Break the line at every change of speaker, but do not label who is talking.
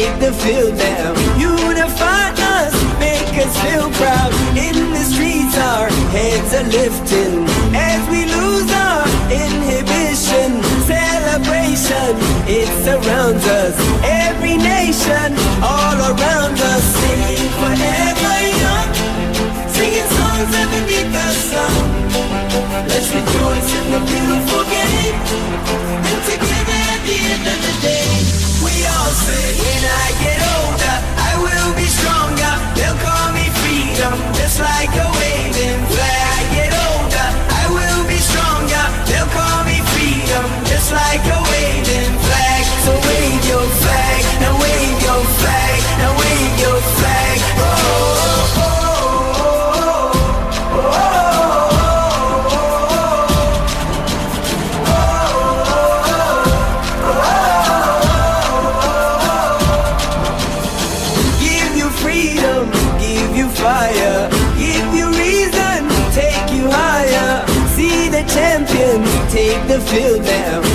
champions take the field now. Unify us, make us feel proud. In the streets, our heads are lifting as we lose our inhibition. Celebration, it surrounds us. Every nation, all around us, singing forever young, singing songs underneath the sun. Let's rejoice in the beautiful game, and together take the